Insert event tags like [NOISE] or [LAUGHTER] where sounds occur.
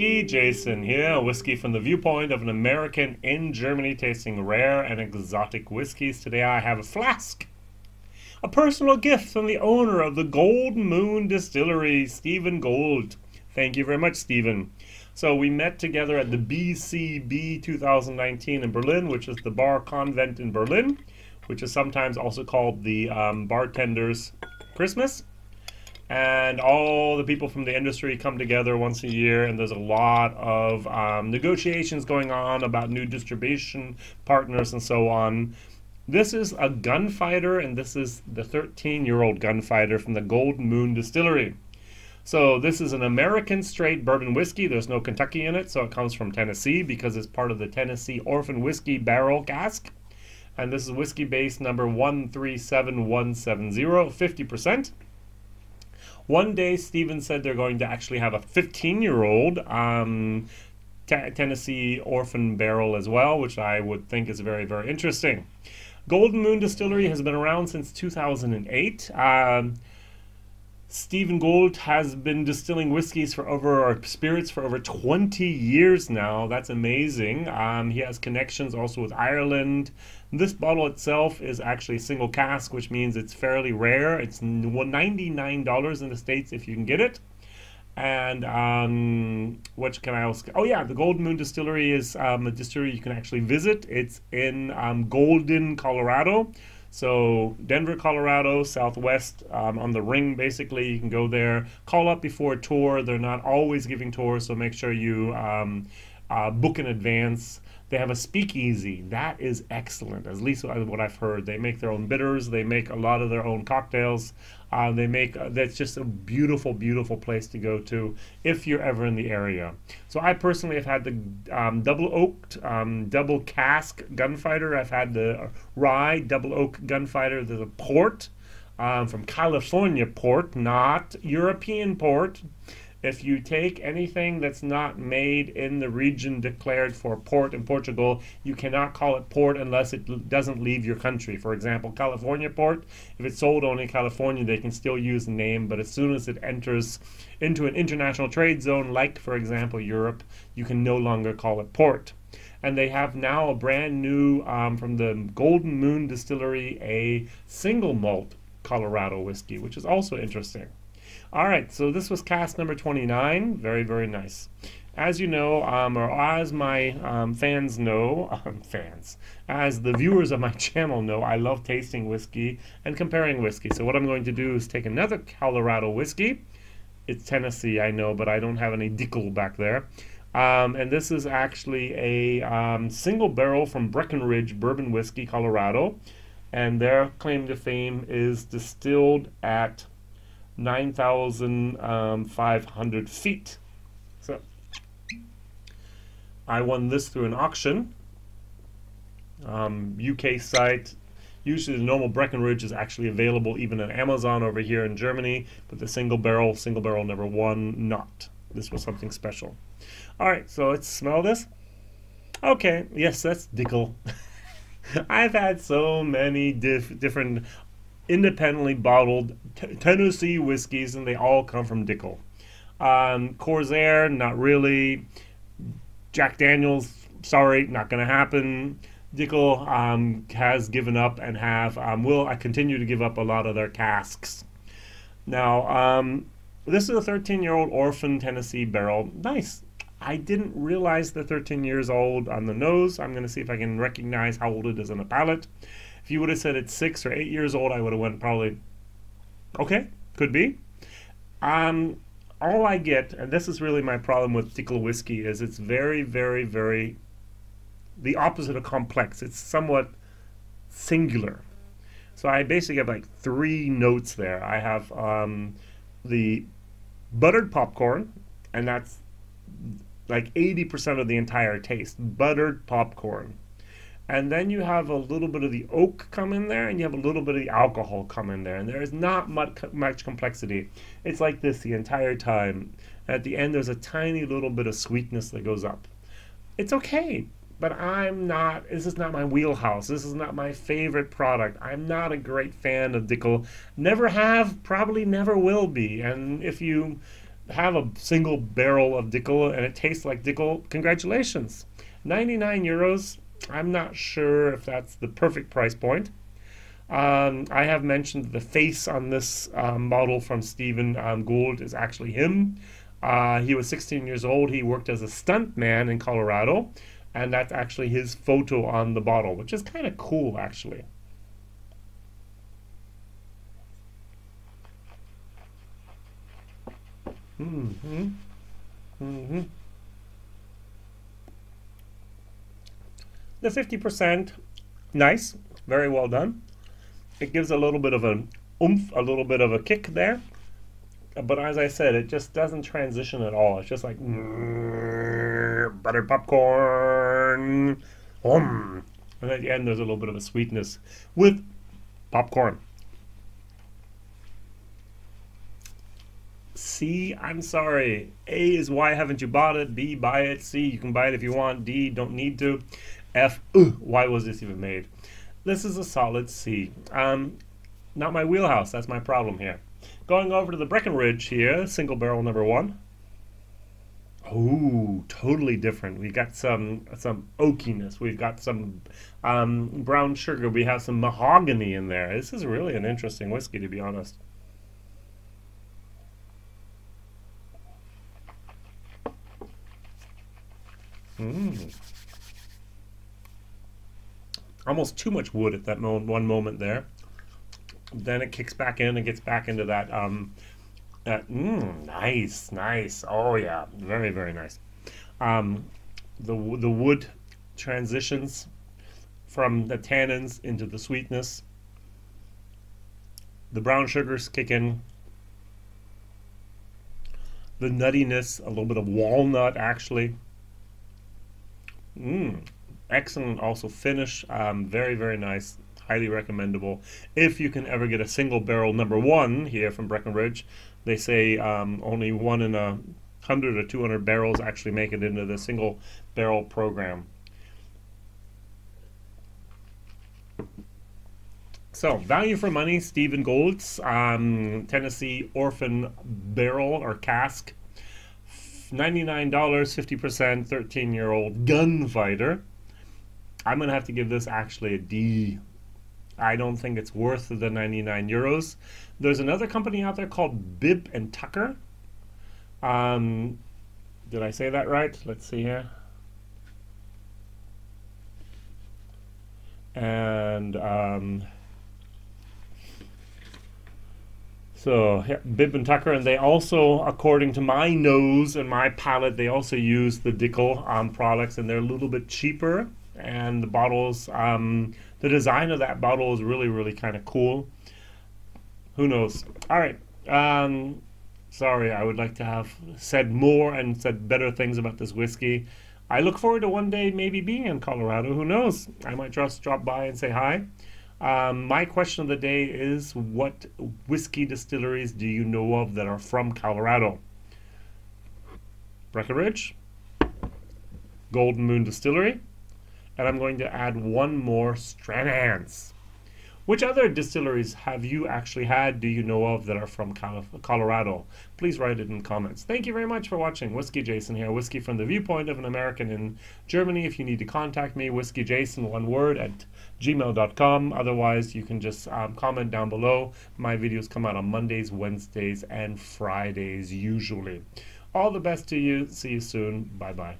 Whiskey, Jason here. Whiskey from the viewpoint of an American in Germany tasting rare and exotic whiskeys. Today I have a flask. A personal gift from the owner of the Gold Moon Distillery, Stephen Gould. Thank you very much, Stephen. So we met together at the BCB 2019 in Berlin, which is the bar convent in Berlin, which is sometimes also called the um, Bartenders Christmas and all the people from the industry come together once a year and there's a lot of um, negotiations going on about new distribution partners and so on. This is a gunfighter and this is the 13 year old gunfighter from the golden moon distillery. So this is an american straight bourbon whiskey. There's no kentucky in it so it comes from tennessee because it's part of the tennessee orphan whiskey barrel cask. And this is Whiskybase number 137170 50% one day, Stephen said they're going to actually have a 15 year old um, Tennessee Orphan Barrel as well, which I would think is very, very interesting. Golden Moon Distillery has been around since 2008. Um, Stephen Gould has been distilling whiskeys for over, or spirits for over 20 years now. That's amazing. Um, he has connections also with Ireland. This bottle itself is actually a single cask, which means it's fairly rare. It's $99 in the States if you can get it. And um, what can I also? Oh yeah, the Golden Moon Distillery is um, a distillery you can actually visit. It's in um, Golden, Colorado. So Denver, Colorado, Southwest um, on the ring. Basically, you can go there. Call up before a tour. They're not always giving tours, so make sure you um, uh, book in advance. They have a speakeasy. That is excellent, at least what I've heard. They make their own bitters. They make a lot of their own cocktails. Uh, they make uh, that's just a beautiful, beautiful place to go to if you're ever in the area. So I personally have had the um, double oaked, um, double cask gunfighter. I've had the rye double oak gunfighter. There's a port um, from California port, not European port if you take anything that's not made in the region declared for port in Portugal, you cannot call it port unless it doesn't leave your country. For example, California port, if it's sold only in California, they can still use the name, but as soon as it enters into an international trade zone, like, for example, Europe, you can no longer call it port. And they have now a brand new, um, from the Golden Moon Distillery, a single malt Colorado whiskey, which is also interesting. All right, so this was cast number 29. Very, very nice. As you know, um, or as my um, fans know, [LAUGHS] um, fans, as the viewers of my [LAUGHS] channel know, I love tasting whiskey and comparing whiskey. So what I'm going to do is take another Colorado whiskey. It's Tennessee, I know, but I don't have any Dickel back there. Um, and this is actually a um, single barrel from Breckenridge Bourbon Whiskey, Colorado. And their claim to fame is distilled at 9,500 feet. So I won this through an auction. Um, UK site. Usually the normal Breckenridge is actually available even on Amazon over here in Germany, but the single barrel, single barrel never won, not. This was something special. All right, so let's smell this. Okay, yes, that's Dickel. [LAUGHS] I've had so many diff different independently bottled Tennessee whiskeys, and they all come from Dickel. Um, Corsair, not really. Jack Daniels, sorry, not going to happen. Dickel um, has given up and have um, will I continue to give up a lot of their casks. Now, um, this is a 13-year-old orphan Tennessee barrel. Nice. I didn't realize the 13 years old on the nose. I'm going to see if I can recognize how old it is on the palate. If you would have said it's six or eight years old, I would have went probably, okay, could be. Um, all I get, and this is really my problem with Dickel whiskey, is it's very, very, very the opposite of complex. It's somewhat singular. So I basically have like three notes there. I have um, the buttered popcorn, and that's like 80% of the entire taste. Buttered popcorn and then you have a little bit of the oak come in there and you have a little bit of the alcohol come in there. And there is not much, much complexity. It's like this the entire time. At the end there's a tiny little bit of sweetness that goes up. It's okay but i'm not this is not my wheelhouse. This is not my favorite product. I'm not a great fan of dickel. Never have probably never will be. And if you have a single barrel of Dickel and it tastes like Dickel, congratulations. 99 euros. I'm not sure if that's the perfect price point. Um, I have mentioned the face on this um, model from Stephen um, Gould is actually him. Uh, he was 16 years old. He worked as a stuntman in Colorado, and that's actually his photo on the bottle, which is kind of cool, actually. Mm-hmm. Mm-hmm. The 50%, nice, very well done. It gives a little bit of an oomph, a little bit of a kick there. But as I said, it just doesn't transition at all. It's just like mm, buttered popcorn. Um. And at the end, there's a little bit of a sweetness with popcorn. C, I'm sorry. A is why haven't you bought it? B, buy it. C, you can buy it if you want. D, don't need to. F, ugh, why was this even made? This is a solid C. Um, not my wheelhouse. That's my problem here. Going over to the Breckenridge here, single barrel number one. Oh, totally different. We've got some some oakiness. We've got some um, brown sugar. We have some mahogany in there. This is really an interesting whiskey, to be honest. Mm. Almost too much wood at that mo one moment there. Then it kicks back in and gets back into that. Um, that mm, nice, nice. Oh yeah, very very nice. Um, the the wood transitions from the tannins into the sweetness. The brown sugars kick in. The nuttiness, a little bit of walnut actually. Mm, excellent also finish. Um, very, very nice. Highly recommendable. If you can ever get a single barrel number one here from Breckenridge, they say um, only one in a hundred or 200 barrels actually make it into the single barrel program. So, value for money, Stephen Goulds, um, Tennessee Orphan Barrel or Cask $99, 50%, 13 year old gunfighter. I'm going to have to give this actually a D. I don't think it's worth the 99 euros. There's another company out there called Bib and Tucker. Um, did I say that right? Let's see here. And um, So yeah, Bib and Tucker, and they also, according to my nose and my palate, they also use the Dickel um, products, and they're a little bit cheaper. And the bottles, um, the design of that bottle is really, really kind of cool. Who knows? All right. Um, sorry, I would like to have said more and said better things about this whiskey. I look forward to one day maybe being in Colorado. Who knows? I might just drop by and say hi. Um, my question of the day is what whiskey distilleries do you know of that are from Colorado? Breckenridge, Golden Moon Distillery, and I'm going to add one more Stranahan's. Which other distilleries have you actually had, do you know of, that are from Colorado? Please write it in comments. Thank you very much for watching. Whiskey Jason here, whiskey from the viewpoint of an American in Germany. If you need to contact me, whiskey Jason, one word, at gmail.com. Otherwise, you can just um, comment down below. My videos come out on Mondays, Wednesdays, and Fridays usually. All the best to you. See you soon. Bye bye.